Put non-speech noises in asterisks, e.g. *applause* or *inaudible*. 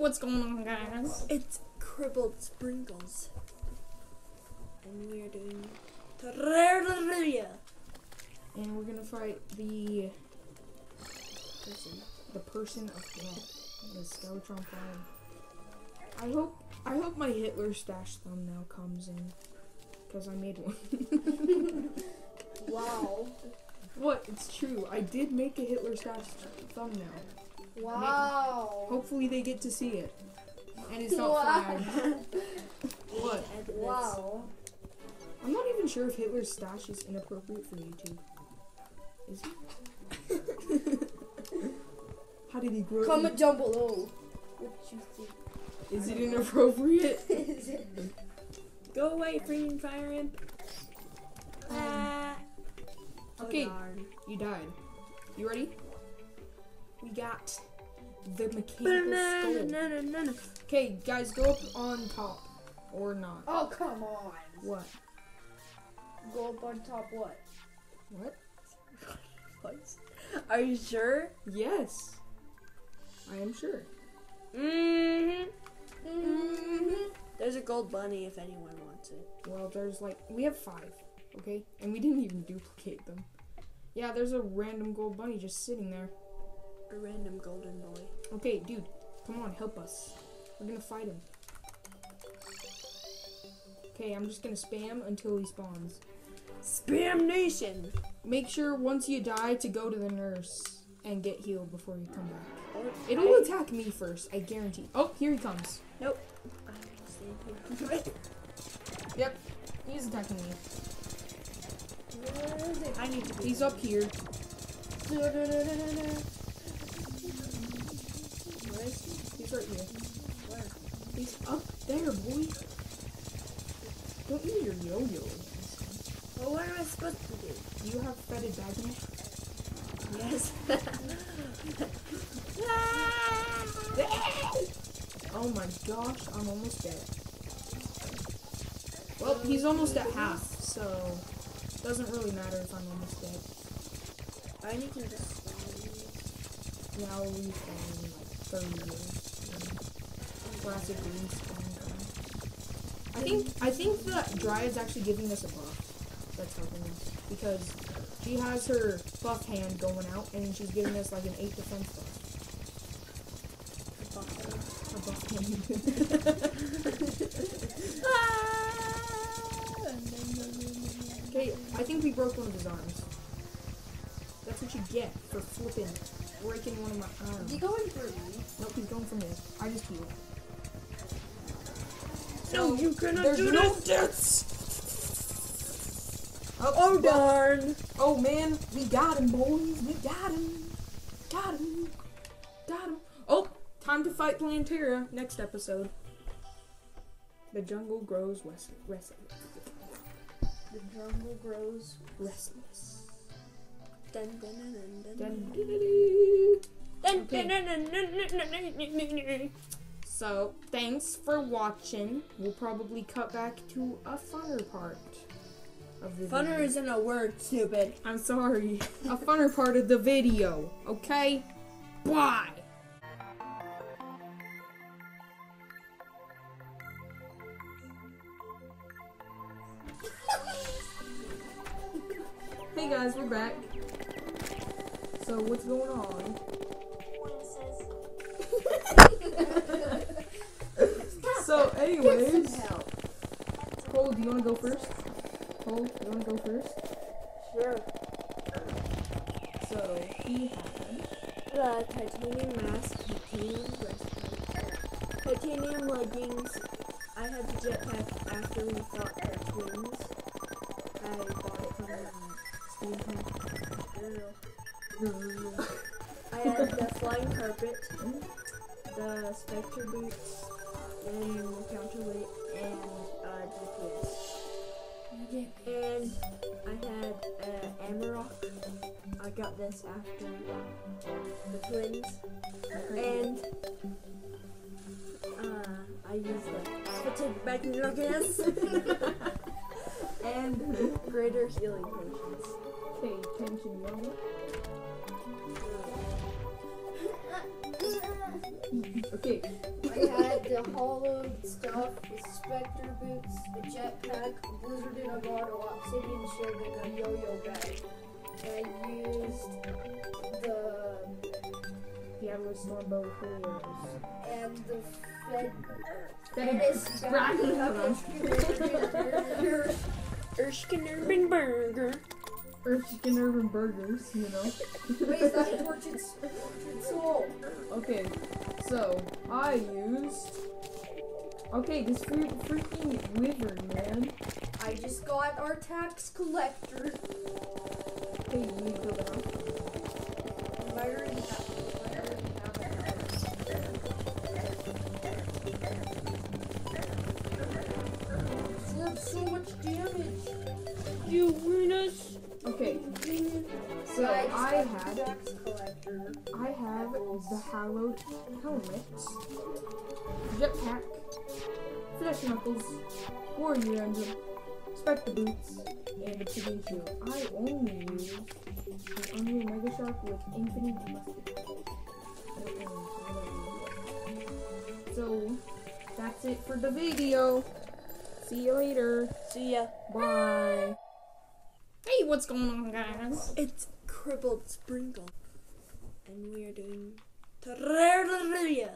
what's going on, guys. It's crippled sprinkles. And we're doing Terraria. And we're gonna fight the Person. the person of death, the Skeletron Prime. I hope I hope my Hitler stash thumbnail comes in, cause I made one. *laughs* Wow. what? It's true. I did make a Hitler stash thumbnail. Wow. Hopefully they get to see it, and it's not Wow. flagged. *laughs* what? Wow. I'm not even sure if Hitler's stash is inappropriate for YouTube. Is it? *laughs* How did he grow? Comment down below. What you think? Is it inappropriate? *laughs* Is it? Go away, freaking fire imp. Ah. Okay. Oh. You died. You ready? We got the mechanical skull. Okay, guys, go up on top. Or not. Oh, come on. What? Go up on top what? What? *laughs* What? Are you sure? Yes. I am sure. Mm-hmm. Mm-hmm. There's a gold bunny if anyone wants it. Well, there's like, we have five, okay? And we didn't even duplicate them. Yeah, there's a random gold bunny just sitting there. A random golden boy. Okay, dude, come on, help us. We're gonna fight him. Okay, I'm just gonna spam until he spawns. Spam Nation! Make sure once you die to go to the nurse and get healed before you come back. Or It'll attack me first, I guarantee. Oh, here he comes. I'm gonna stand here. Yep, he's attacking me. Where is it? I need to. He's up here. Where is he? He's right here. Where? He's up there, boy. Don't use your yo-yo. Well, what am I supposed to do? Do You have fetid Baghnakhs? Yes. *laughs* Oh my gosh, I'm almost dead. Well, he's almost at half, so doesn't really matter if I'm almost dead. I need to just. Yeah, I'll in like 30 years. Classic time. I think I think the Dryad's actually giving us a buff. That's helping us because she has her buff hand going out, and she's giving us like an eight defense buff. Her buff hand. *laughs* okay, I think we broke one of his arms. That's what you get for flipping, breaking one of my arms. Is he going for me? Nope, he's going for me. I just healed. No, you cannot There's do no this. deaths. Oh, Oh darn! Oh man, we got him, boys. We got him. Got him. Got him. Oh, time to fight Plantera next episode. The jungle grows west- restless. The jungle grows. Restless. Dun, dun, dun, dun, Dun, dun. doo. Dun, Okay. dun, dun, dun, dun, dun, dun, dun, dun. So, thanks for watching. We'll probably cut back to a funner part of the Funner video. isn't a word, stupid. I'm sorry. a funner part of the video, okay? Bye! *laughs* hey guys, we're back. So, what's going on? *laughs* anyways. Cole, do you want to go first? Cole, do you want to go first? Sure. So, he had. The titanium mask, titanium breastplate, titanium leggings. I had the jetpack after we fought the twins. I bought it from Steampunk. I had the flying carpet, the spectre boots, and counterweight, and uh, GPS. And I had uh, Amarok. I got this after the twins. And uh, I used the fatigue magneticus *laughs* and greater healing potions. Okay, tension level. Okay, I had the hallowed stuff, the Spectre boots, a jetpack, a Blizzard in a bottle, Obsidian shield, and a yo-yo bag. And I used the Daedalus Stormbow Heroes. and the Fed Fed- Fedis Burger. Erskine Urban Burger. Earth Chicken Urban Burgers, you know? Wait, is that tortured, tortured soul? Okay, so I used. Okay, this fre- freaking wyvern, man. I just got our tax collector. Okay, you need to go down. I already have, I already have it. You have so much damage. You win us. Okay, so Yeah, I had the tax collector. I have the hallowed helmet, jetpack, flesh knuckles, warrior engine, spectre boots, and obsidian shield. I only use the Unreal Mega Shark with infinite musket. So that's it for the video. See you later. See ya. Bye. Hey, what's going on, guys? It's Crippled Sprinkle. And we are doing Terraria.